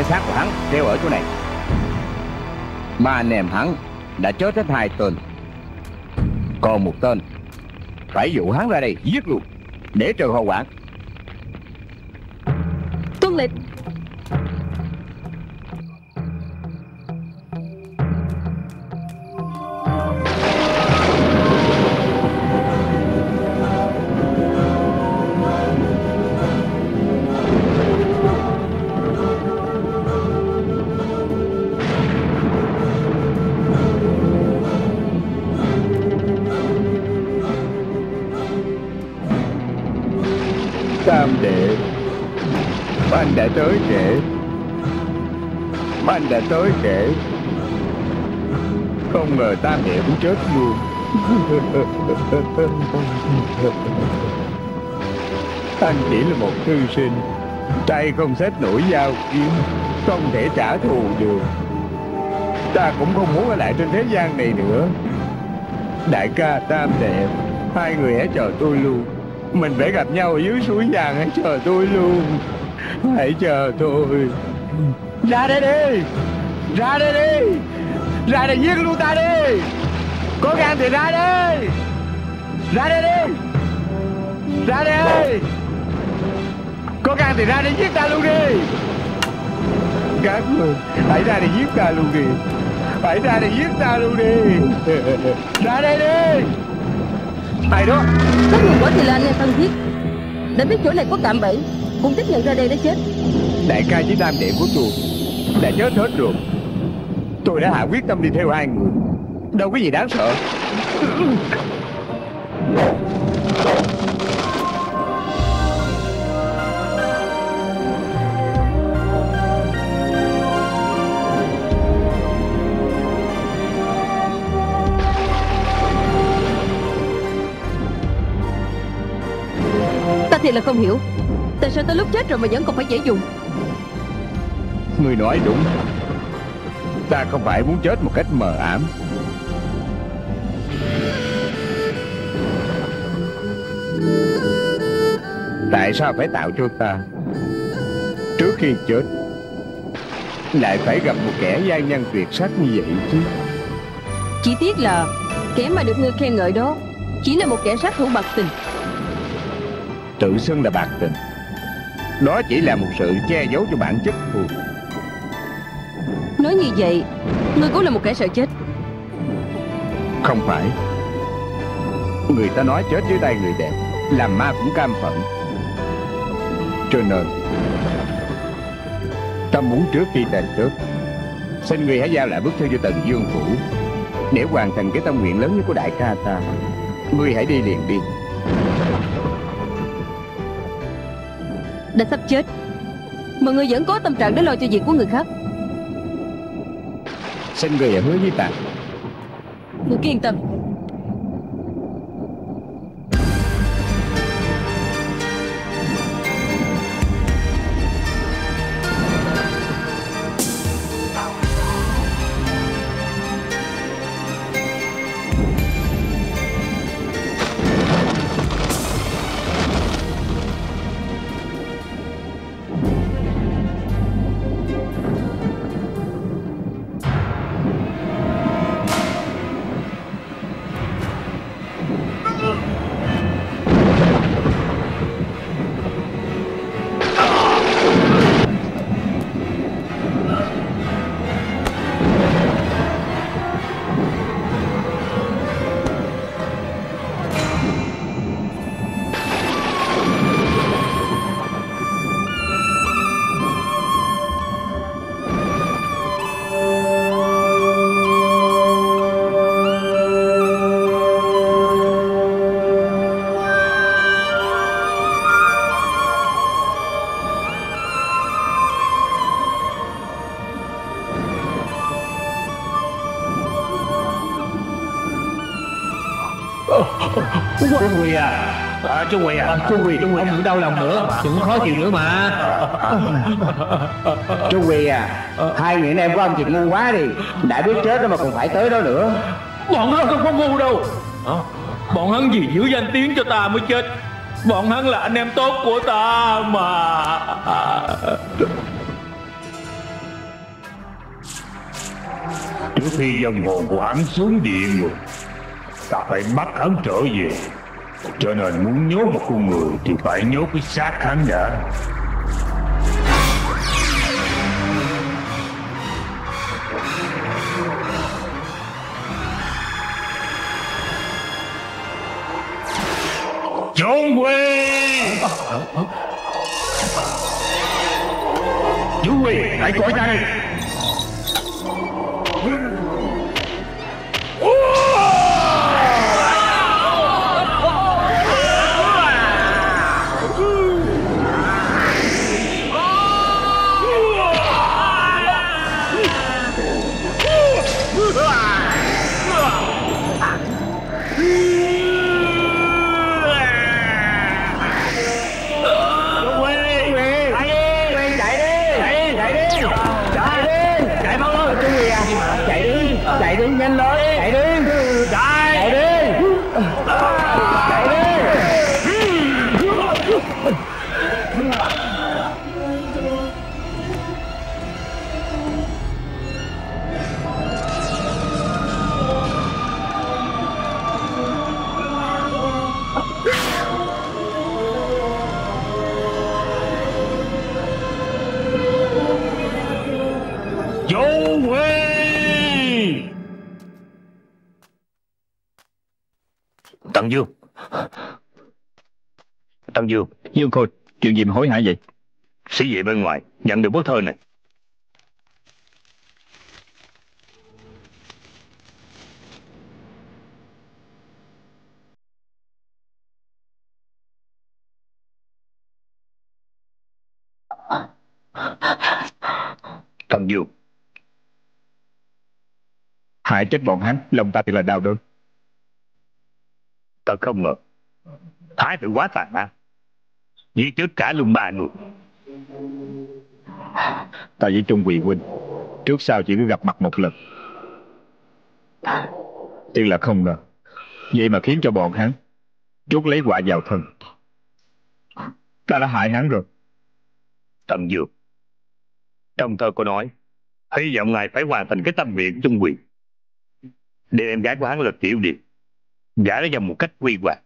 Cái xác của hắn treo ở chỗ này. Ba anh em hắn đã chết hết hai tên. Còn một tên Phải dụ hắn ra đây giết luôn Để trừ hậu quả. Tuân lệnh. Đã tới trễ Anh đã tới trễ Không ngờ tam đệ cũng chết luôn. Anh chỉ là một thư sinh. Tay không xếp nổi dao kiếm. Không thể trả thù được. Ta cũng không muốn ở lại trên thế gian này nữa. Đại ca tam đệ Hai người hãy chờ tôi luôn. Mình phải gặp nhau ở dưới suối vàng Hãy chờ tôi luôn. Hãy chờ tôi. Ra đây đi. Ra đây đi. Ra đây giết luôn ta đi. Có gan thì ra đi. Ra đây đi. Ra đây. Có gan thì ra đây giết ta luôn đi. Các người, Hãy ra đây giết ta luôn đi. Hãy ra đây giết ta luôn đi. Ra đây đi. Mày đó. Có người quả thì là anh em thân thiết. Để biết chỗ này có cạm bẫy. Cũng chấp nhận ra đây để chết. Đại ca với tam đệ của tôi Đã chết hết rồi. Tôi đã hạ quyết tâm đi theo hai người. Đâu có gì đáng sợ. Ta thì là không hiểu Tại sao tới lúc chết rồi mà vẫn còn phải dễ dùng. Người nói đúng. Ta không phải muốn chết một cách mờ ám. Tại sao phải tạo cho ta? Trước khi chết Lại phải gặp một kẻ gian nhân tuyệt sắc như vậy chứ. Chỉ tiếc là Kẻ mà được ngươi khen ngợi đó Chỉ là một kẻ sát thủ bạc tình. Tự xưng là bạc tình Đó chỉ là một sự che giấu cho bản chất thôi. Nói như vậy Ngươi cũng là một kẻ sợ chết. Không phải. Người ta nói chết dưới tay người đẹp Làm ma cũng cam phận Cho nên Ta muốn trước khi ta chết Xin người hãy giao lại bức thư cho Tần Dương Phủ Để hoàn thành cái tâm nguyện lớn nhất của đại ca ta. Ngươi hãy đi liền đi Đã sắp chết. Mà ngươi vẫn có tâm trạng để lo cho việc của người khác. Xin người hãy hứa với ta Ngươi cứ yên tâm Trung Quỳ à? à? À, Trung Quỳ à, ờ, à Trung Quỳ Trung Quỳ ông cũng đau lòng nữa. Ờ. Cũng khó chịu nữa mà. Trung Quỳ à ờ. hai người anh em của ông chuyện ngu quá đi. Đã biết chết rồi mà còn phải tới đó nữa. Bọn hắn không có ngu đâu. Bọn hắn gì giữ danh tiếng cho ta mới chết. Bọn hắn là anh em tốt của ta mà. Trước khi dân hồn của hắn xuống địa ngục ta phải bắt hắn trở về. Cho nên muốn nhốt một con người Thì phải nhốt cái xác hắn đã Trốn quê! Chú quỳ, hãy coi ra đây Tần Dương Dương Khôi, chuyện gì mà hối hả vậy? Sĩ vệ bên ngoài Nhận được bức thơ này. Tần Dương Hại chết bọn hắn, lòng ta thì là đau đớn. Ta không ngờ. Thái tử quá tàn ác Giết chết cả luôn ba người Ta với Trung Quỳ Huynh, trước sau chỉ có gặp mặt một lần. Tiếc là không ngờ. Vậy mà khiến cho bọn hắn chuốc lấy quả vào thân. Ta đã hại hắn rồi. Tần Dương Trong thơ có nói Hy vọng ngài phải hoàn thành cái tâm nguyện trung quyền Để em gái của hắn là Tiểu Điệp Gả nó vào một cách quy hoạch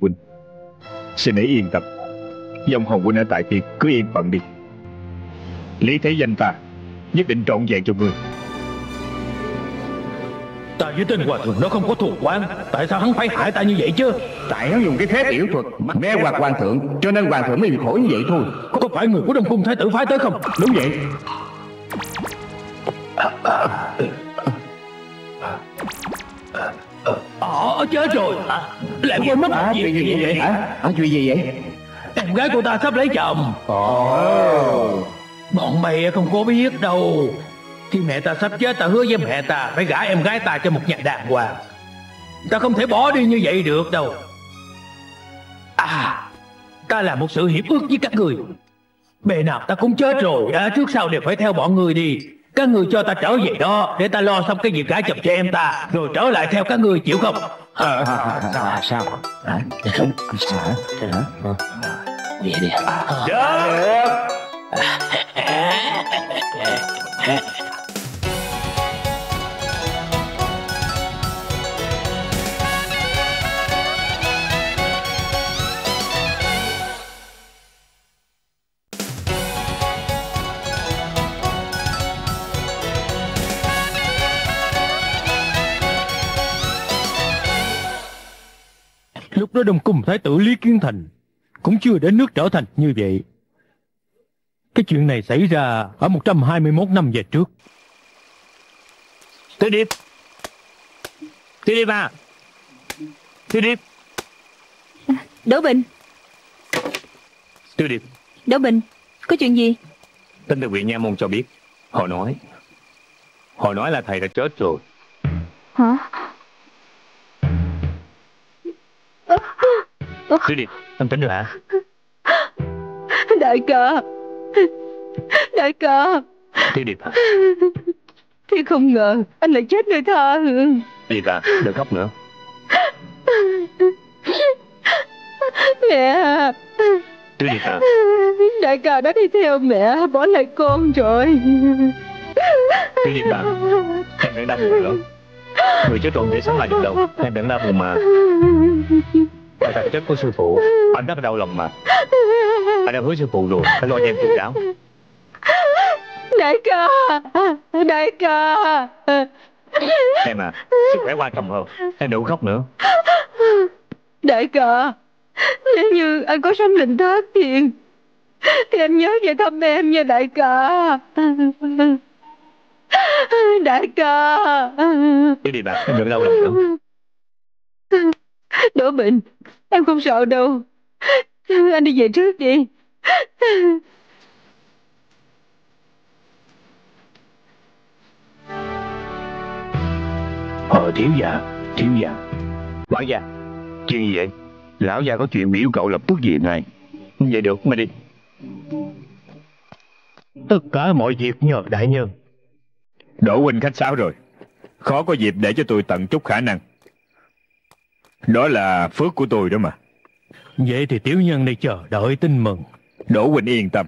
Huynh, xin hãy yên tâm. Dòng hồn Huynh ở tại thiên cứ yên phận đi. Lý thế danh ta nhất định trọn vẹn cho người. Ta với tên hòa thượng đó không có thù quan Tại sao hắn phải hại ta như vậy chứ tại hắn dùng cái phép yểu thuật mê hoặc hoàng thượng cho nên hoàng thượng mới bị khổ như vậy thôi Có phải người của Đông Cung Thái tử phái tới không đúng vậy Ờ chết rồi. Lại quên mất à, chuyện gì vậy? hả à, chuyện gì vậy? Em gái của ta sắp lấy chồng. Ồ. Bọn mày không có biết đâu. Khi mẹ ta sắp chết ta hứa với mẹ ta Phải gả em gái ta cho một nhà đàng hoàng. Ta không thể bỏ đi như vậy được đâu. À Ta làm một sự hiệp ước với các người. Bề nào ta cũng chết rồi. À, Trước sau đều phải theo bọn người đi Các người cho ta trở về đó Để ta lo xong cái việc gả chồng cho em ta Rồi trở lại theo các người chịu không? À, sao à, sao? Hả không. Sao hả? Hả? Về đi. Lúc đó Đông Cung Thái tử Lý Kiến Thành Cũng chưa đến nước trở thành như vậy. Cái chuyện này xảy ra Ở 121 năm về trước. Tiểu Điệp Tiểu Điệp à Tiểu Điệp Đỗ Bình. Tiểu Điệp Đỗ Bình Có chuyện gì? Tên từ huyện Nha Môn cho biết Họ nói. Họ nói là thầy đã chết rồi. Hả Tiểu Điệp Tâm tính rồi hả? Đại ca. Đại ca. Tiểu Điệp à Thì không ngờ anh lại chết nơi tha Điệp à đừng khóc nữa. Mẹ. Tiểu Điệp à Đại ca đã đi theo mẹ Bỏ lại con rồi. Tiểu Điệp à Em đừng đau buồn nữa Người chết rồi để sống lại được đâu. Em đừng đau buồn mà Tại tại chết của sư phụ. Anh rất là đau lòng mà. Anh đã hứa sư phụ rồi. Phải lo cho em chu đáo Đại ca Đại ca. Em à Sức khỏe quan trọng hơn Em đừng khóc nữa. Đại ca Nếu như anh có sinh linh thác tiền Thì anh nhớ về thăm em nha đại ca. Đại ca. Tiểu Điệp à Em đừng đau lòng nữa Đỗ Bình Em không sợ đâu. Anh đi về trước đi. Ờ thiếu gia Thiếu gia. Quản gia Chuyện gì vậy? Lão gia có chuyện yêu cầu lập tức về ngay Vậy được mày đi. Tất cả mọi việc nhờ đại nhân. Đỗ huynh khách sáo rồi. Khó có dịp để cho tôi tận chút khả năng Đó là phước của tôi đó mà. Vậy thì tiểu nhân này chờ đợi tin mừng. Đỗ huynh yên tâm.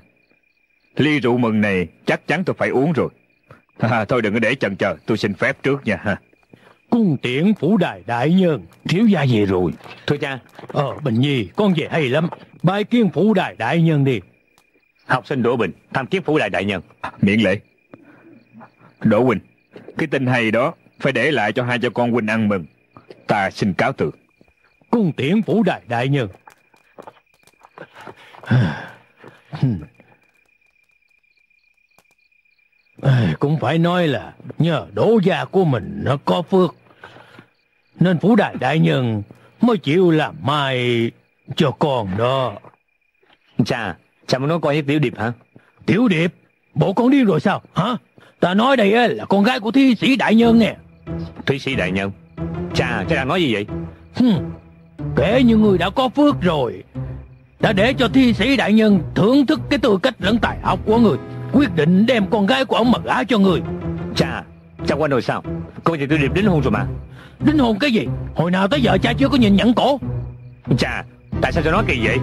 Ly rượu mừng này chắc chắn tôi phải uống rồi. À, Thôi đừng có để chần chờ Tôi xin phép trước nha ha. Cung tiễn phủ đài đại nhân. Thiếu gia về rồi. Thưa cha. Ờ Bình Nhi con về hay lắm. Bài kiến phủ đài đại nhân đi. Học sinh Đỗ Bình Tham kiếp phủ đại đại nhân. Miễn lễ. Đỗ huynh Cái tin hay đó Phải để lại cho hai cha con huynh ăn mừng. Ta xin cáo từ Cung tiễn phủ đài đại nhân. Cũng phải nói là nhờ đỗ gia của mình nó có phước. Nên phủ đài đại nhân mới chịu làm mai cho con đó. Cha Cha muốn nói con với Tiểu Điệp hả? Tiểu Điệp, bộ con điên rồi sao? Hả? Ta nói đây á, là con gái của thi sĩ đại nhân nè. Thủy sĩ đại nhân? Cha cha đang nói gì vậy? Hừm, kể như người đã có phước rồi. Đã để cho thi sĩ đại nhân thưởng thức cái tư cách lẫn tài học của người. Quyết định đem con gái của ông mà gả cho người. Cha Cha quên rồi sao Con và Tiểu Điệp đính hôn rồi mà Đính hôn cái gì? Hồi nào tới giờ cha chưa có nhìn nhẫn cổ. Cha Tại sao cha nói kỳ vậy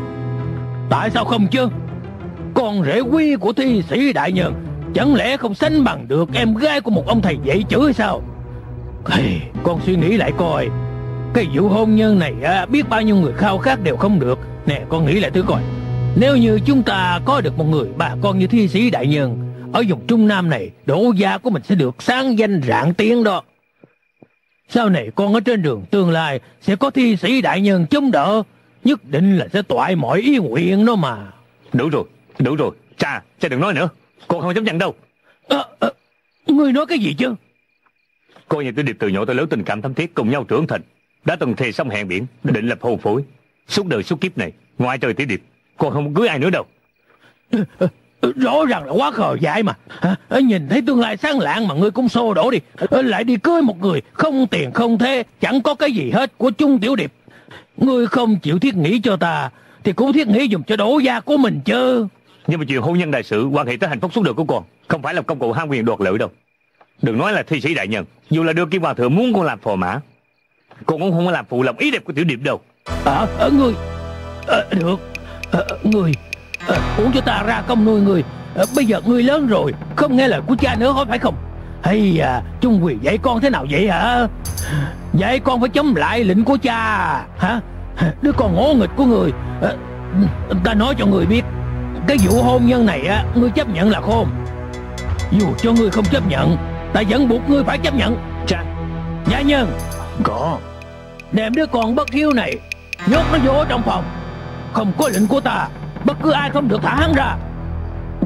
Tại sao không chứ? Con rể quý của thi sĩ đại nhân Chẳng lẽ không sánh bằng được em gái của một ông thầy dạy chữ hay sao hey, Con suy nghĩ lại coi Cái vụ hôn nhân này á, biết bao nhiêu người khao khát đều không được. Nè con nghĩ lại thử coi. Nếu như chúng ta có được một người bà con như thi sĩ đại nhân Ở vùng Trung Nam này Đỗ gia của mình sẽ được sáng danh rạng tiếng đó. Sau này con ở trên đường tương lai Sẽ có thi sĩ đại nhân chống đỡ Nhất định là sẽ toại mọi ý nguyện đó mà. Đủ rồi Đủ rồi. Cha Cha đừng nói nữa. Con không chấp nhận đâu. À, à, Ngươi nói cái gì chứ? Con và Tiểu Điệp từ nhỏ tới lớn tình cảm thắm thiết cùng nhau trưởng thành Đã từng thề sông hẹn biển Định lập hôn phối. Suốt đời suốt kiếp này Ngoài trời Tiểu Điệp Con không cưới ai nữa đâu. Rõ ràng là quá khờ dại mà? Ờ, Nhìn thấy tương lai sáng lạng mà ngươi cũng xô đổ đi. Ờ, Lại đi cưới một người Không tiền không thế Chẳng có cái gì hết của chung tiểu điệp. Ngươi không chịu thiết nghĩ cho ta Thì cũng thiết nghĩ dùng cho đổ gia của mình chứ. Nhưng mà chuyện hôn nhân đại sự quan hệ tới hạnh phúc suốt đời của con Không phải là công cụ ham quyền đoạt lợi đâu. Đừng nói là thi sĩ đại nhân Dù là đưa kim hoàng thượng muốn con làm phò mã Con cũng không có làm phụ lòng ý đẹp của tiểu điệp đâu. À, à ngươi à, Được. À, Ngươi à, Uống cho ta ra công nuôi ngươi à, Bây giờ ngươi lớn rồi Không nghe lời của cha nữa hỏi phải không? Hay à Trung quyền dạy con thế nào vậy hả? Dạy con phải chống lại lệnh của cha Hả? Đứa con ngỗ nghịch của người. À, Ta nói cho người biết Cái vụ hôn nhân này á Ngươi chấp nhận là khôn Dù cho ngươi không chấp nhận Ta vẫn buộc ngươi phải chấp nhận. Cha Gia nhân. Có Đem đứa con bất hiếu này Nhốt nó vô trong phòng. Không có lệnh của ta Bất cứ ai không được thả hắn ra.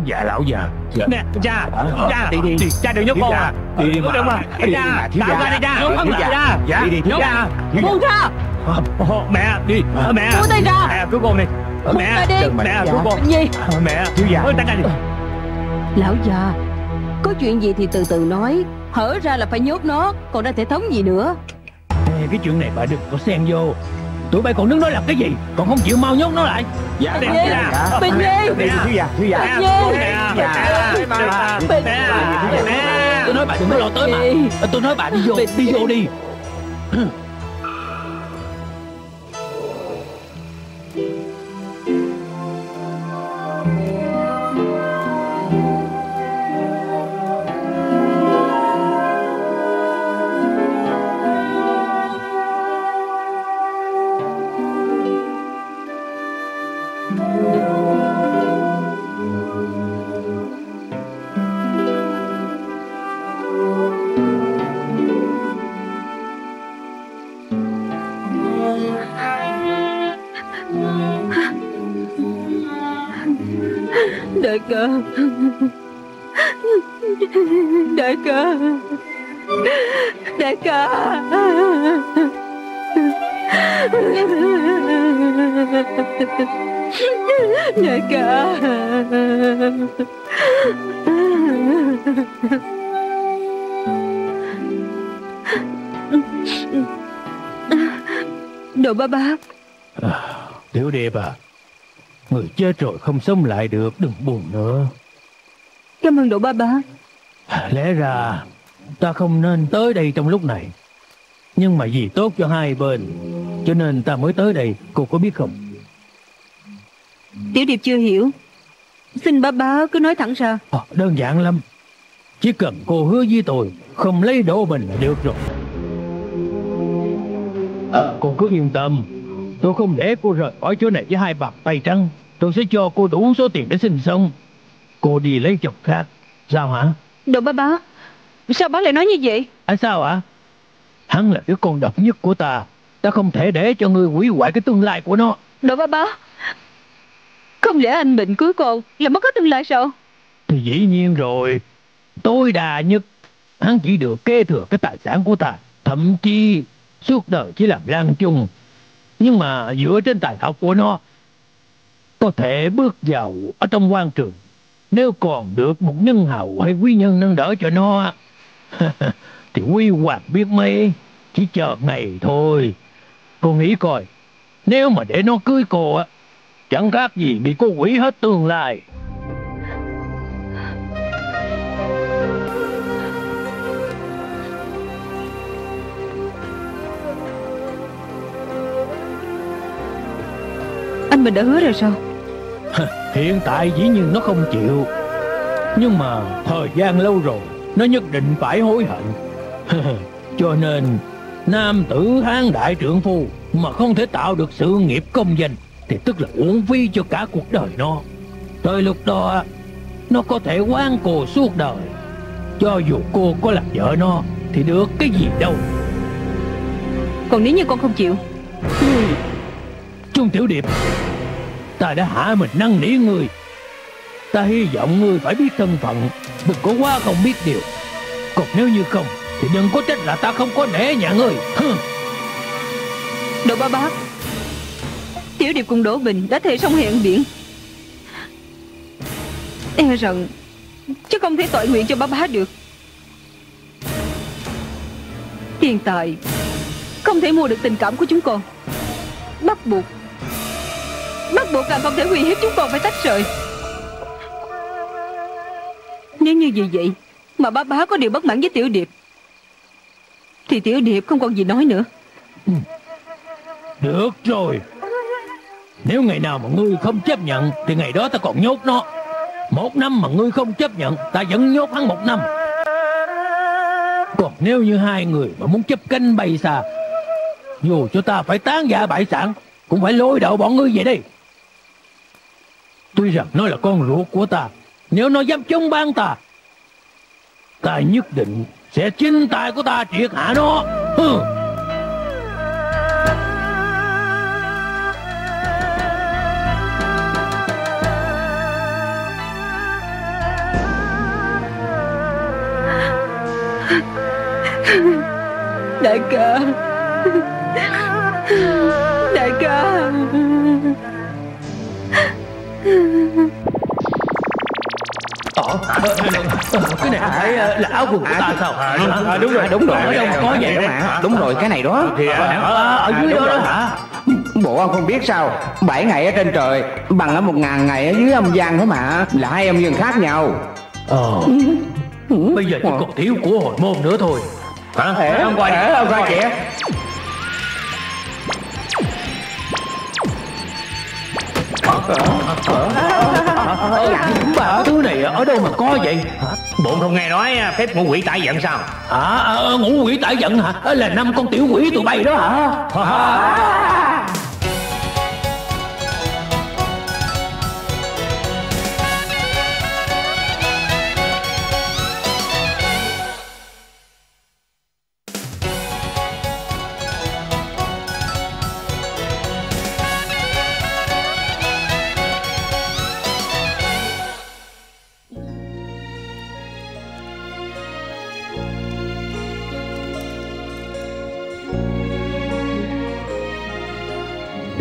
Dạ lão già. Dạ. Nè cha Cha. đi đi. Cha đừng nhốt Thiếu con gia, à. Đi đi mà. Đừng mà Đi đi Cha mà, thiếu Tạo gia. ra đây cha. Thiếu Nhốt gia. cha Dạ. Đi đi Nhốt. cha Buông ra. Mẹ đi. Mẹ. Buông tay ra. Mẹ cứu con đi. Mẹ. đi. Mẹ cứu con. Nhi. Mẹ Thiếu gia. Ôi, ra đi. Lão già Có chuyện gì thì từ từ nói. Hở ra là phải nhốt nó Còn đã thể thống gì nữa Cái chuyện này bà đừng có xen vô. Tụi bay còn đứng nói làm cái gì? Còn không chịu mau nhốt nó lại. Dạ Bình Nhi Bình Nhi. Thiếu gia Thiếu gia Bình Nhi. Dạ Bình Nhi. Tôi nói bà đừng có lo tới mà. Tôi nói bà đi vô Đi vô đi Đại ca Đồ ba bác Tiểu Điệp à Người chết rồi không sống lại được Đừng buồn nữa. Cảm ơn đồ ba bác Lẽ ra ta không nên tới đây trong lúc này. Nhưng mà vì tốt cho hai bên Cho nên ta mới tới đây Cô có biết không Tiểu Điệp chưa hiểu. Xin ba bá cứ nói thẳng ra. À, Đơn giản lắm. Chỉ cần cô hứa với tôi Không lấy đổ mình là được rồi. À, Cô cứ yên tâm. Tôi không để cô rời khỏi chỗ này với hai bàn tay trắng. Tôi sẽ cho cô đủ số tiền để sinh sống Cô đi lấy chồng khác. Sao hả? Đồ ba bá Sao bá lại nói như vậy? À sao ạ? Hắn là đứa con độc nhất của ta. Ta không thể để cho ngươi hủy hoại cái tương lai của nó. Đồ ba bá không lẽ anh bệnh cưới cô Là mất hết tương lai sao? Thì dĩ nhiên rồi. Tối đa nhất, Hắn chỉ được kế thừa cái tài sản của ta. Thậm chí, suốt đời chỉ làm lan chung. Nhưng mà dựa trên tài học của nó, Có thể bước vào Ở trong quan trường. Nếu còn được một nhân hậu hay quý nhân nâng đỡ cho nó, Thì quy hoạch biết mấy, Chỉ chờ ngày thôi. Cô nghĩ coi, Nếu mà để nó cưới cô á Chẳng khác gì bị cô quỷ hết tương lai. Anh mình đã hứa rồi sao? Hiện tại dĩ nhiên nó không chịu. Nhưng mà thời gian lâu rồi Nó nhất định phải hối hận. Cho nên Nam tử hán đại trượng phu Mà không thể tạo được sự nghiệp công danh Thì tức là uổng phí cho cả cuộc đời nó. Tới lúc đó Nó có thể quan cô suốt đời. Cho dù cô có làm vợ nó Thì được cái gì đâu. Còn nếu như con không chịu? Trung Tiểu Điệp Ta đã hạ mình năn nỉ ngươi. Ta hy vọng ngươi phải biết thân phận Đừng có quá không biết điều. Còn nếu như không Thì đừng có trách là ta không có nể nhà ngươi. Đồ ba bác Tiểu Điệp cùng Đỗ Bình đã thể sông hẹn biển. E rằng, Chứ không thể tội nguyện cho ba bá được. Hiện tại, Không thể mua được tình cảm của chúng con. Bắt buộc Bắt buộc càng không thể uy hiếp chúng con phải tách rời. Nếu như vì vậy Mà ba bá có điều bất mãn với Tiểu Điệp, Thì Tiểu Điệp không còn gì nói nữa. Ừ. Được rồi. Nếu ngày nào mà ngươi không chấp nhận, Thì ngày đó ta còn nhốt nó. Một năm mà ngươi không chấp nhận, Ta vẫn nhốt hắn một năm. Còn nếu như hai người mà muốn chấp canh bay xa Dù cho ta phải tán dạ bại sản, Cũng phải lôi đậu bọn ngươi về đây. Tuy rằng nó là con ruột của ta, Nếu nó dám chống ban ta Ta nhất định sẽ chính tay của ta triệt hạ nó. Hừ. Đại ca Đại ca Ờ, cái này phải ờ, là áo quần của ta sao? À, đúng rồi, đúng rồi. Ở đâu mà có vậy? Đúng rồi, cái này đó. Thì ở, ở dưới đó đó hả? Bộ ông không biết sao Bảy ngày ở trên trời Bằng ở một ngàn ngày ở dưới âm gian thôi mà Là hai âm dương khác nhau Ờ Bây giờ chỉ còn thiếu của hồi môn nữa thôi Hả? Ê, Ông coi ê, ông coi kìa. Bà cái thứ này ở đâu mà có vậy? Bụng không nghe nói à, phép ngũ quỷ tại giận sao? Hả? À, ngũ quỷ tại giận hả? À, Là năm con tiểu quỷ tụi bay đó hả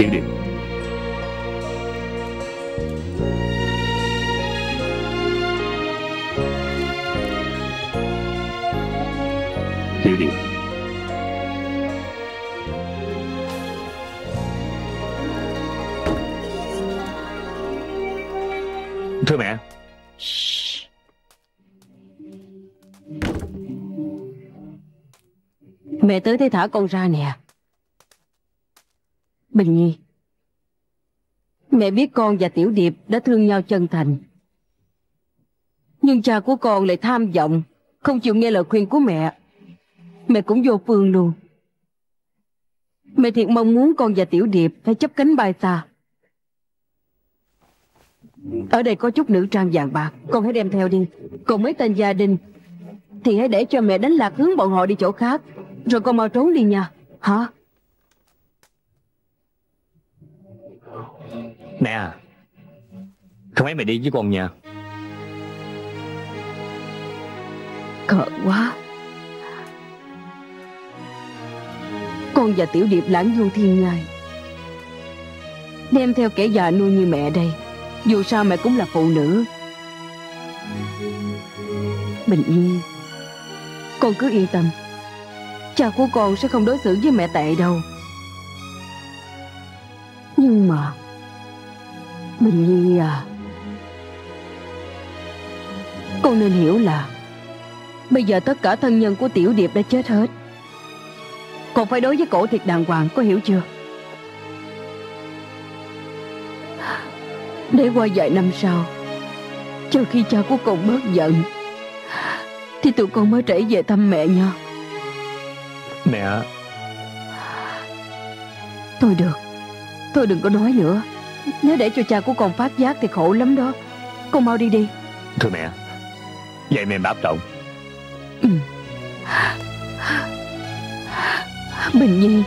Tiểu Điệp Tiểu Điệp Thưa mẹ. Mẹ tới đây thả con ra nè. Bình Nhi. Mẹ biết con và Tiểu Điệp đã thương nhau chân thành. Nhưng cha của con lại tham vọng, không chịu nghe lời khuyên của mẹ. Mẹ cũng vô phương luôn. Mẹ thiệt mong muốn con và Tiểu Điệp phải chấp cánh bay xa. Ở đây có chút nữ trang vàng bạc, con hãy đem theo đi. Còn mấy tên gia đình thì hãy để cho mẹ đánh lạc hướng bọn họ đi chỗ khác Rồi con mau trốn đi nha Hả nè, à, Không ấy mẹ đi với con nha. Cợt quá. Con và Tiểu Điệp lãng du thiên ngai. Đem theo kẻ già nuôi như mẹ đây Dù sao mẹ cũng là phụ nữ. Bình yên Con cứ yên tâm. Cha của con sẽ không đối xử với mẹ tệ đâu. Nhưng mà Bình Nhi à Con nên hiểu là Bây giờ tất cả thân nhân của Tiểu Điệp đã chết hết. Còn phải đối với cổ thiệt đàng hoàng Có hiểu chưa? Để qua vài năm sau Chờ khi cha của con bớt giận Thì tụi con mới trở về thăm mẹ nha Mẹ Thôi được Thôi đừng có nói nữa Nếu để cho cha của con phát giác thì khổ lắm đó. Con mau đi đi. Thưa mẹ Vậy mẹ báp trọng. Ừ. Bình Nhi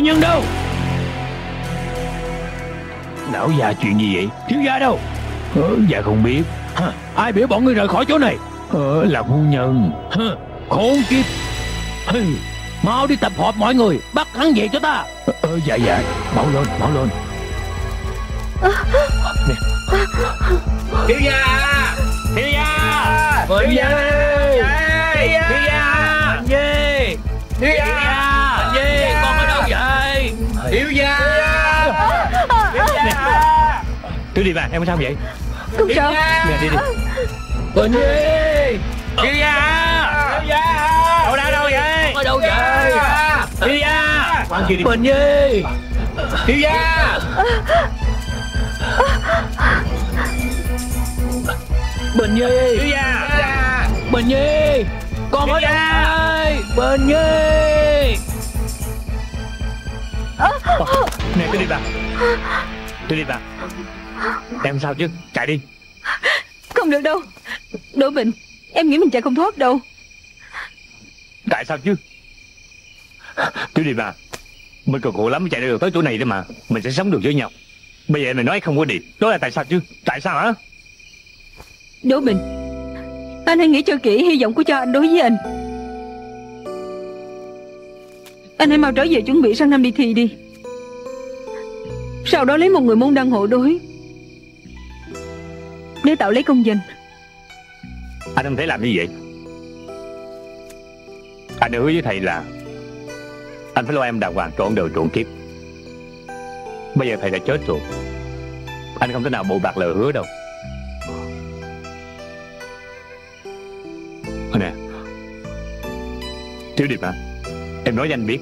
Gia nhân đâu? Lão già chuyện gì vậy? Thiếu gia đâu? Ờ, Dạ không biết. Hả? Ai biểu bọn ngươi rời khỏi chỗ này? Ờ, Là phu nhân. Hả? Khốn kiếp. Hừ. Mau đi tập hợp mọi người Bắt hắn về cho ta. Ờ, Dạ dạ. Mau lên mau lên. Thiếu gia! Thiếu gia! Thiếu gia Tiểu Điệp à em có sao vậy? Không sao Mẹ đi đi. Bình Nhi! Thiếu gia Thiếu gia Đâu ra đâu vậy? Ở đâu vậy. Thiếu gia Quan kia đi Bình Nhi! Thiếu gia Bình Nhi! Thiếu gia Bình Nhi! Con ở đâu đây! Bình Nhi! Nè Tiểu Điệp à Tiểu Điệp à Em sao chứ? Chạy đi. Không được đâu. Đỗ Bình Em nghĩ mình chạy không thoát đâu. Tại sao chứ? Tiểu Điệp à Mình cần khổ lắm mới chạy được tới chỗ này đấy mà. Mình sẽ sống được với nhau. Bây giờ mày nói không có điện Đó là tại sao chứ? Tại sao hả? Đỗ Bình Anh hãy nghĩ cho kỹ hy vọng của cha anh đối với anh. Anh hãy mau trở về chuẩn bị sang năm đi thi đi. Sau đó lấy một người môn đăng hộ đối Để tạo lấy công danh. Anh không thể làm như vậy. Anh đã hứa với thầy là Anh phải lo em đàng hoàng trọn đời trọn kiếp. Bây giờ thầy đã chết rồi. Anh không thể nào bội bạc lời hứa đâu. Nè. Tiểu Điệp hả? Em nói cho anh biết.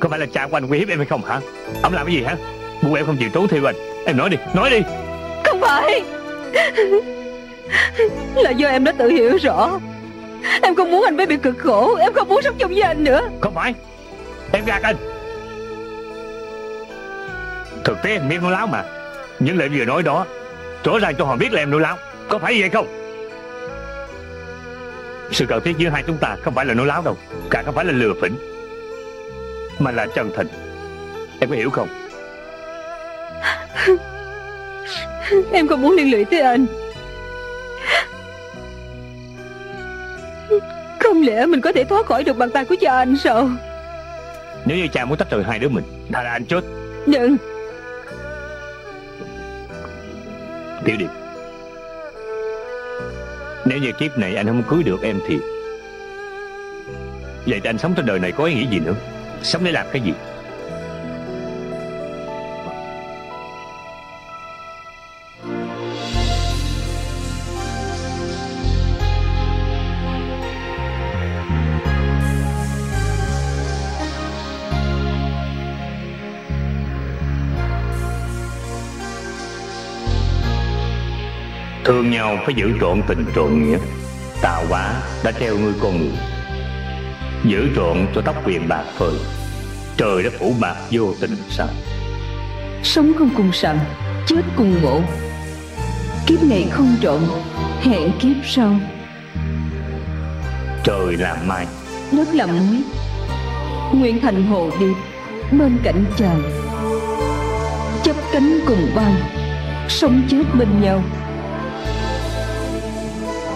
Có phải là cha của anh uy hiếp em hay không hả? Ông làm cái gì hả? Buộc em không chịu trốn theo anh. Em nói đi. Nói đi. Không phải Là do em đã tự hiểu rõ. Em không muốn anh bé bị cực khổ. Em không muốn sống chung với anh nữa. Không phải. Em gạt anh. Thực tế em biết nói láo mà. Những lời vừa nói đó Rõ ràng cho họ biết là em nói láo. Có phải vậy không? Sự cần thiết giữa hai chúng ta Không phải là nói láo đâu. Càng không phải là lừa phỉnh Mà là chân thành. Em có hiểu không Em không muốn liên lụy tới anh? Không lẽ mình có thể thoát khỏi được bàn tay của cha anh sao? Nếu như cha muốn tách rời hai đứa mình Thà là anh chết. Đừng. Tiểu Điệp Nếu như kiếp này anh không cưới được em thì Vậy thì anh sống trên đời này có ý nghĩa gì nữa? Sống để làm cái gì Thương nhau phải giữ trọn tình trọn nghĩa. Tạo hóa đã treo ngươi con người. Giữ trọn cho tóc quyền bạc phơi Trời đã phủ bạc vô tình sao Sống không cùng sẵn Chết cùng ngộ. Kiếp này không trộn Hẹn kiếp sau. Trời làm mai. Đất làm muối. Nguyện thành hồ điệp Bên cạnh chàng. Chấp cánh cùng bay Sống chết bên nhau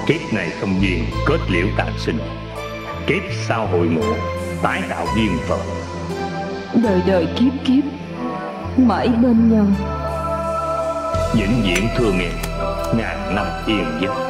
Kiếp này không duyên kết liễu tàn sinh. Kiếp sau hội ngộ Tái tạo duyên phận Đời đời kiếp kiếp Mãi bên nhau. Vĩnh viễn thương em ngàn năm yên giấc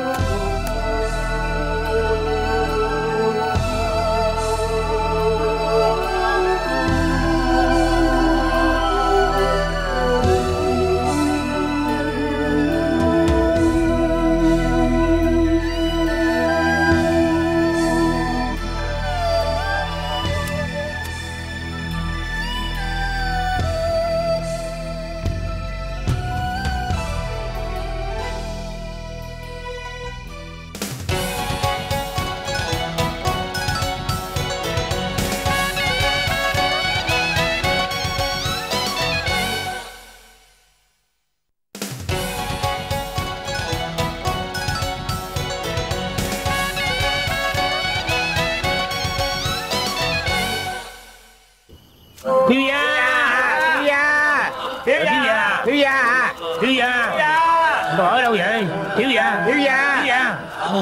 Thiếu gia thiếu gia Thiếu gia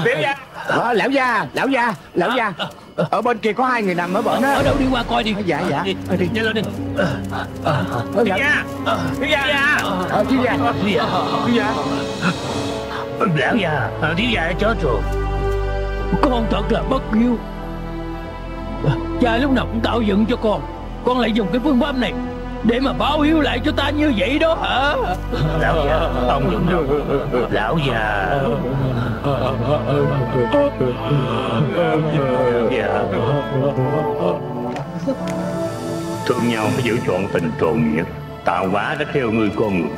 Thiếu gia Ờ, lão gia lão gia lão gia. Ở bên kia có hai người nằm ở bên đó Ở đâu đi qua coi đi. Dạ dạ. Đi, Ờ, đi Nhanh lên đi. Ờ, Thiếu dạ. gia Thiếu gia Ờ, thiếu gia Thiếu gia thiếu gia Lão già Thiếu gia đã chết rồi. Con thật là bất hiếu. Cha lúc nào cũng tạo dựng cho con. Con lại dùng cái phương pháp này Để mà báo hiếu lại cho ta như vậy đó hả? Lão già. Ông đừng đâu Lão già. Dạ. Thương nhau phải giữ trọn tình trọn nghĩa Tạo hóa đã theo ngươi con người.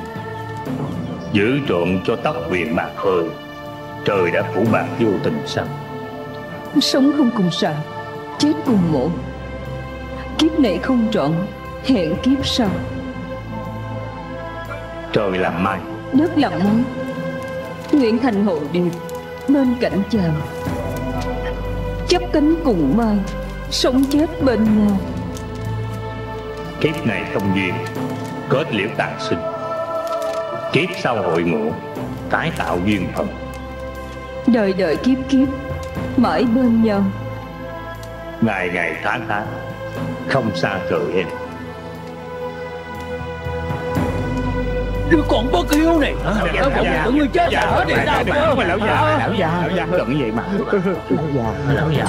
Giữ trọn cho tóc quyền bạc phơi Trời đã phủ bạc vô tình sao Sống không cùng sàng Chết cùng mộ Kiếp này không trọn Hẹn kiếp sau. Trời làm mai. Rất lòng muốn Nguyện thành hồ điệp Bên cạnh chàng Chấp cánh cùng mai Sống chết bên nhau. Kiếp này không duyên Kết liễu tàn sinh. Kiếp sau hội ngộ Tái tạo duyên phận. Đời đời kiếp kiếp Mãi bên nhau. Ngày ngày tháng tháng Không xa rời em Đứa con bất hiếu này hả? Dạ, Nó dạ, còn dạ. tưởng ngươi chết Dạ, dạ, sao dạ, cơ? dạ, lão già, lão già Lão già. đừng vậy mà lão già Lão già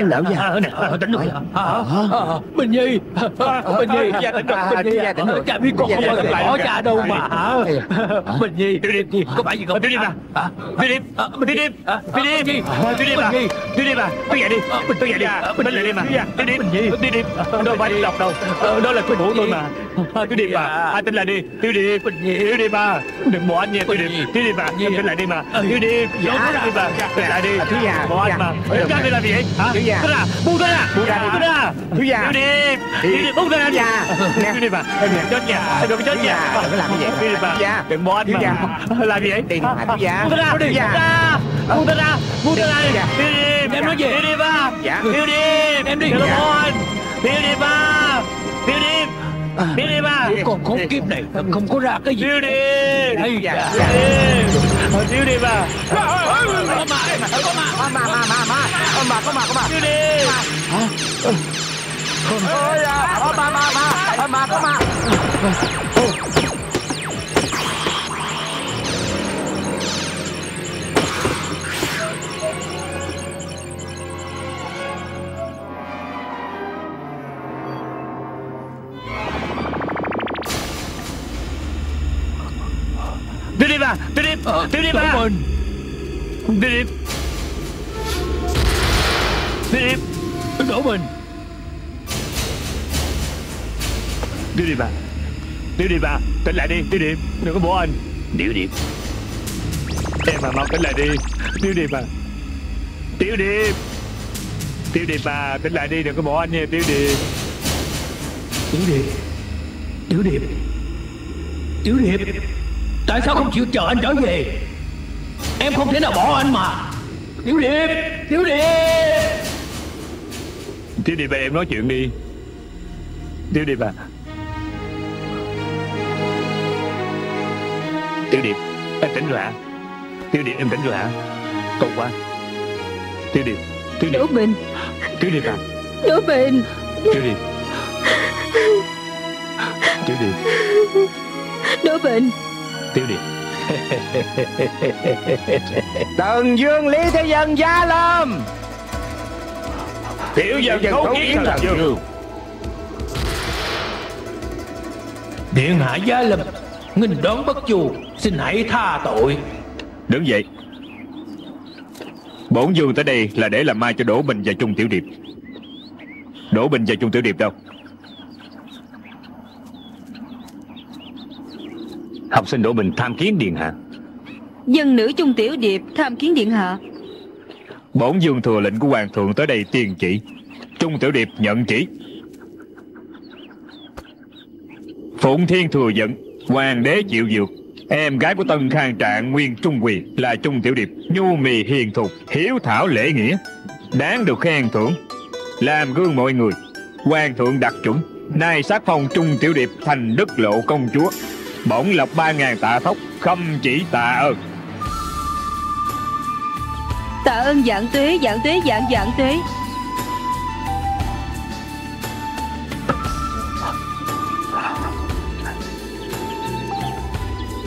Lão lão già. Ờ, nè, ờ, Tỉnh rồi Hả? Hả? Bình Nhi Bình Nhi. Dạ, tỉnh rồi, Bình Nhi. Cha biết con không bao giờ bỏ cha đâu mà. Bình Nhi Tiểu Điệp Có phải gì không? Tiểu Điệp à? Hả? Tiểu Điệp À, Tiểu Điệp à, Tiểu Điệp Tiểu Điệp à? Tiểu Điệp à? Tôi dậy đi. À, Tôi dậy đi. À, Bình lại đi mà Tiểu Điệp. Tiểu Điệp Đâu phải đọc đâu. Ờ, Đó là cô bố tôi mà À, Tiểu Điệp à. Dạ. Anh tỉnh lại đi. Tiểu Điệp Tiểu Điệp à Đừng bỏ anh nha. Tiểu Điệp Tiểu Điệp à Nhi. Tỉnh lại đi mà. Tiểu Điệp Dạ. Tiểu Điệp à Tỉnh lại đi. À, thiếu gia, Bỏ anh dạ. mà. Được. Các ngươi làm gì Hả? Thiếu gia. Tôi ra. Buông tôi ra. Buông ra. Buông ra. Thiếu gia. Tiểu Điệp Tiểu Điệp Buông tôi ra. Nè. Tiểu Điệp à Chết nha Đừng có chết Thiếu gia, nha đừng có làm như vậy. Tiểu Điệp à. Đừng bỏ anh mà. Làm gì vậy? Tiền mà, thiếu gia. Buông tôi ra. Thiếu gia. Buông tôi ra. Buông tôi ra. Thiếu gia. Tiểu Điệp Em nói gì? Tiểu Điệp à Dạ. Tiểu Điệp Em đi. Đừng Dạ. Tiểu Điệp à Điệp Tiểu Điệp à Con khốn kiếp này không có ra cái gì. Tiểu Điệp Ây Dạ. Điệp Ờ, Tiểu Điệp à Có mà Có mà Có mà Có mà mà mà Có mà có mà có mà Tiểu Điệp Ôi à, Có mà mà mà Có mà có mà Tiểu Điệp à Tiểu Điệp Tiểu Điệp à Đỗ Bình Tiểu Điệp Tiểu Điệp Đỗ Bình Tiểu Điệp à Tiểu Điệp à Tỉnh lại đi Tiểu Điệp Đừng có bỏ anh. Tiểu Điệp. Em mà mau tỉnh lại đi. Tiểu Điệp à Tiểu Điệp Tiểu Điệp à Tỉnh lại đi đừng có bỏ anh nha Tiểu Điệp Tiểu Điệp. Tiểu Điệp. Tiểu Điệp Tại sao không chịu chờ anh trở về? Em không thể nào bỏ anh mà. Tiểu Điệp Tiểu Điệp. Tiểu Điệp à em nói chuyện đi. Tiểu Điệp à. Tiểu Điệp Em tỉnh rồi hả? Tiểu Điệp em tỉnh rồi hả? Cầu quá Tiểu Điệp Tiểu Điệp. Đỗ Bình. Tiểu Điệp à. Đỗ Bình. Tiểu Điệp. Tiểu Điệp. Đỗ Bình Tiểu Điệp Tần Dương Lý Thế Dân Gia Lâm. Tiểu dân khấu khấu kiến thần dương. Điện hạ gia lâm Nghinh đón bất chu Xin hãy tha tội. Đứng dậy. Bổn dương tới đây là để làm mai cho Đỗ Bình và Trung Tiểu Điệp. Đỗ Bình và Trung Tiểu Điệp đâu Học sinh Đỗ Bình tham kiến Điện Hạ. Dân nữ Trung Tiểu Điệp tham kiến điện hạ. Bổn dương thừa lệnh của Hoàng thượng tới đây tiền chỉ. Trung Tiểu Điệp nhận chỉ. Phụng Thiên thừa dẫn Hoàng đế chịu dược. Em gái của Tân Khang Trạng Nguyên Trung Quyền Là Trung Tiểu Điệp. Nhu mì hiền thục Hiếu thảo lễ nghĩa. Đáng được khen thưởng. Làm gương mọi người. Hoàng thượng đặc chuẩn. Nay sát phong Trung Tiểu Điệp thành đức lộ công chúa Bổng lộc ba ngàn tạ thóc Khâm chỉ tạ ơn. Tạ ơn dạng tuế dạng tuế dạng dạng tuế.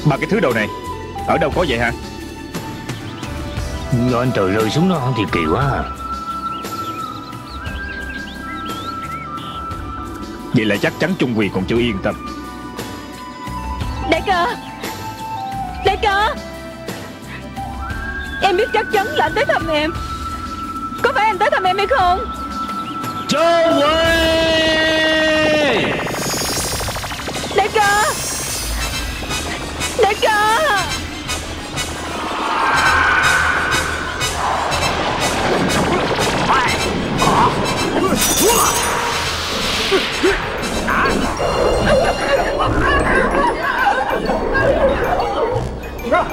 Mà cái thứ đồ này Ở đâu có vậy hả? Do anh trời rơi xuống đó thì kỳ quá à. Vậy là chắc chắn Trung Quyền còn chưa yên tâm Đại ca! Đại ca! Em biết chắc chắn là anh tới thăm em. Có phải anh tới thăm em hay không? Châu Quê Đại ca! Đại ca 你看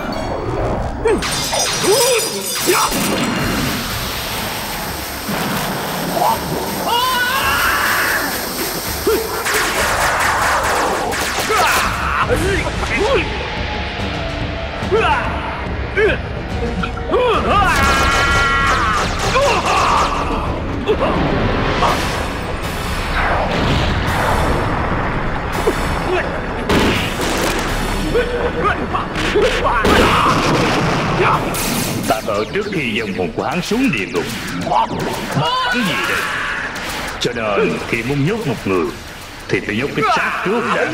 Ta sợ trước khi dòng hồn của hắn xuống địa ngục. Cái gì đây? Cho nên khi muốn nhốt một người, Thì phải nhốt cái xác trước đã.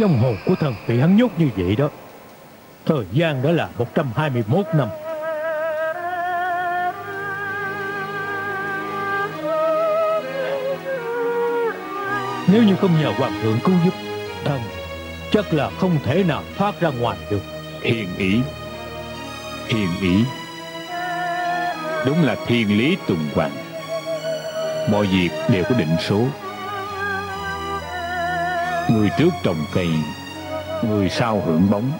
Dòng hồn của thần bị hắn nhốt như vậy đó. Thời gian đã là 121 năm. Nếu như không nhờ hoàng thượng cứu giúp, Thần chắc là không thể nào thoát ra ngoài được. Hiền ý. Hiền ý. Đúng là thiên lý tuần hoàn Mọi việc đều có định số. Người trước trồng cây Người sau hưởng bóng.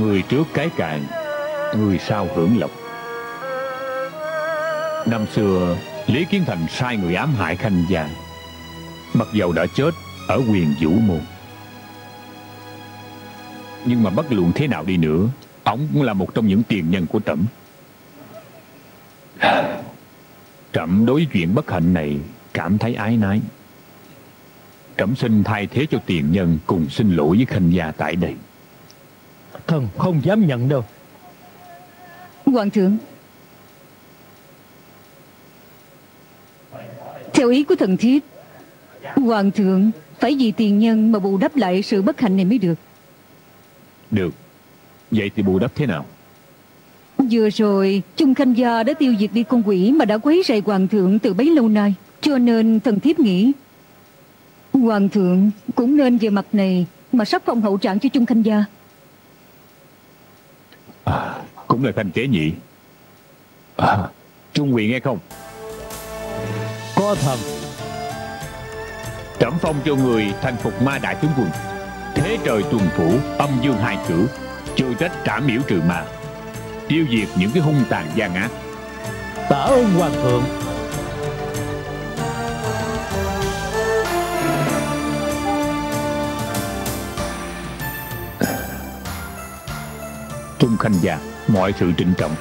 Người trước cái cạn Người sau hưởng lộc. Năm xưa, Lý Kiến Thành sai người ám hại Khanh Gia Mặc dầu đã chết Ở quyền vũ môn. Nhưng mà bất luận thế nào đi nữa, Ông cũng là một trong những tiền nhân của Trẫm. Trẫm đối với chuyện bất hạnh này Cảm thấy ái nái Trẫm xin thay thế cho tiền nhân Cùng xin lỗi với Khanh Gia tại đây. Thần không dám nhận đâu. Hoàng thượng Theo ý của thần thiết Hoàng thượng phải vì tiền nhân mà bù đắp lại sự bất hạnh này mới được. Được. Vậy thì bù đắp thế nào? Vừa rồi Trung Khanh Gia đã tiêu diệt đi con quỷ Mà đã quấy rầy hoàng thượng từ bấy lâu nay. Cho nên thần thiếp nghĩ Hoàng thượng cũng nên về mặt này Mà sắp phong hậu trạng cho Trung Khanh Gia. À, Cũng là thanh kế nhị. À, Trung quyền nghe không? Có thần. Trẫm phong cho người thành phục ma đại tướng quân. Thế trời tuần phủ Âm dương hai cử Trừ trách trảm miễu trừ ma. Tiêu diệt những cái hung tàn gian ác. Tạ ơn hoàng thượng Khanh Gia Mọi sự trịnh trọng.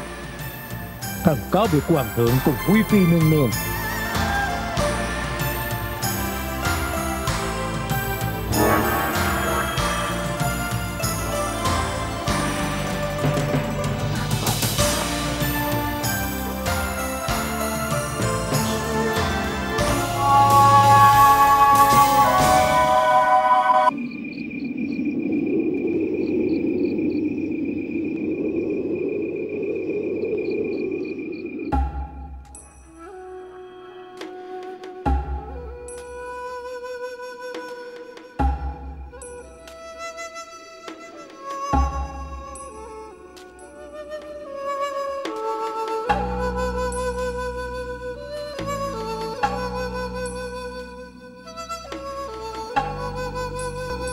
Thần có việc hoàng thượng cùng quý phi nương nương.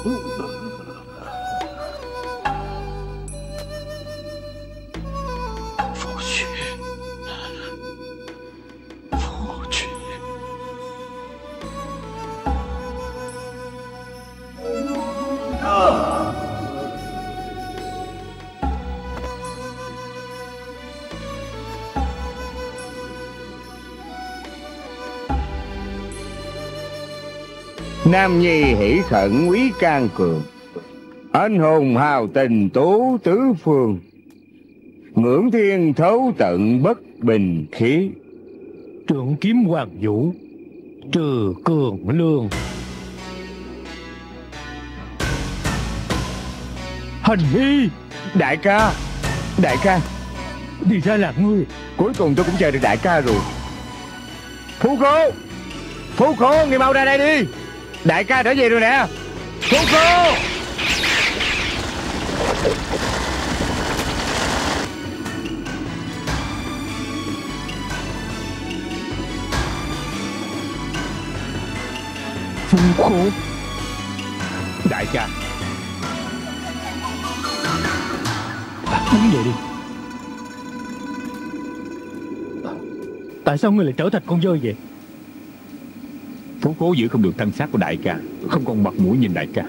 嗯 Nam Nhi hỷ khẩn quý can cường. Anh hùng hào tình tố tứ phương. Ngưỡng thiên thấu tận bất bình khí. Trưởng kiếm hoàng vũ Trừ cường lương. Hành hy Đại ca Đại ca. Thì ra là ngươi. Cuối cùng tôi cũng chờ được đại ca rồi. Phú cố Phú cố Người mau ra đây đi! Đại ca trở về rồi nè. Phú Khố Phú khố Đại ca. Đứng dậy đi. Tại sao ngươi lại trở thành con dơi vậy Phú cố giữ không được thân xác của đại ca Không còn mặt mũi nhìn đại ca.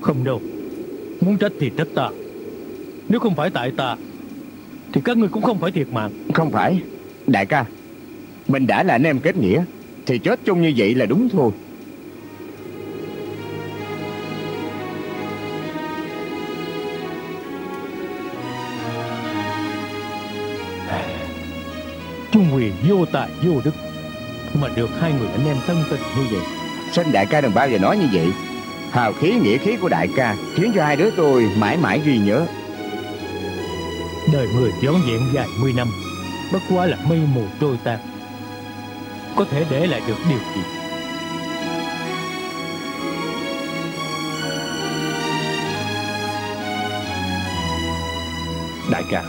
Không đâu. Muốn trách thì trách ta. Nếu không phải tại ta Thì các ngươi cũng không phải thiệt mạng. Không phải. Đại ca Mình đã là anh em kết nghĩa Thì chết chung như vậy là đúng thôi. Trung quyền vô tài vô đức Mà được hai người anh em thân tình như vậy. Xin đại ca đừng bao giờ nói như vậy. Hào khí nghĩa khí của đại ca Khiến cho hai đứa tôi mãi mãi ghi nhớ. Đời người vón vẹn vài mươi năm Bất quá là mây mù trôi tan Có thể để lại được điều gì? Đại ca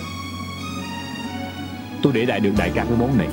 Tôi để lại được đại ca cái món này